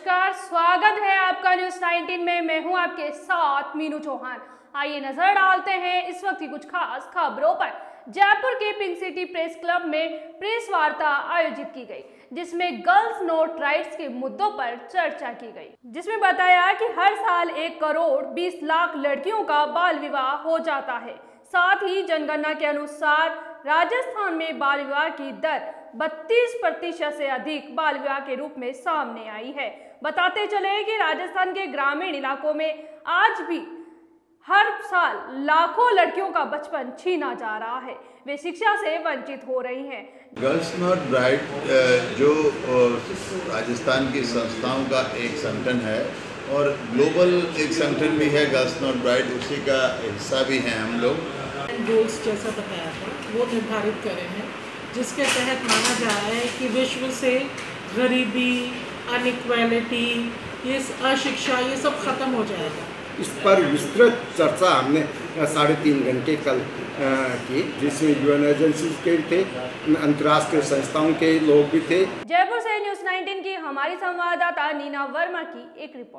स्वागत है आपका न्यूज़ 19 में। मैं हूँ आपके साथ मीनू चौहान। आइए नज़र डालते हैं इस वक्त की कुछ खास खबरों पर। जयपुर के पिंक सिटी प्रेस क्लब में प्रेस वार्ता आयोजित की गई, जिसमें गर्ल्स नोट राइट्स के मुद्दों पर चर्चा की गई, जिसमें बताया कि हर साल एक करोड़ बीस लाख लड़कियों का बाल विवाह हो जाता है। साथ ही जनगणना के अनुसार राजस्थान में बाल विवाह की दर 32 प्रतिशत से अधिक बाल विवाह के रूप में सामने आई है। बताते चले कि राजस्थान के ग्रामीण इलाकों में आज भी हर साल लाखों लड़कियों का बचपन छीना जा रहा है। वे शिक्षा से वंचित हो रही हैं। गर्ल्स नॉट ब्राइट जो राजस्थान की संस्थाओं का एक संगठन है और ग्लोबल एक संगठन भी है गर्ल्स नॉट ब्राइट, उसी का हिस्सा भी हैं हम लोग। गोल्स जैसा बताया था वो निर्धारित करे हैं जिसके तहत माना जा रहा है कि विश्व से गरीबी अनइक्वालिटी ये अशिक्षा ये सब ख़त्म हो जाएगा। इस पर विस्तृत चर्चा हमने साढ़े तीन घंटे कल की जिसमें यूएन एजेंसी के थे अंतर्राष्ट्रीय संस्थाओं के लोग भी थे। जयपुर से न्यूज़ 19 की हमारी संवाददाता नीना वर्मा की एक रिपोर्ट।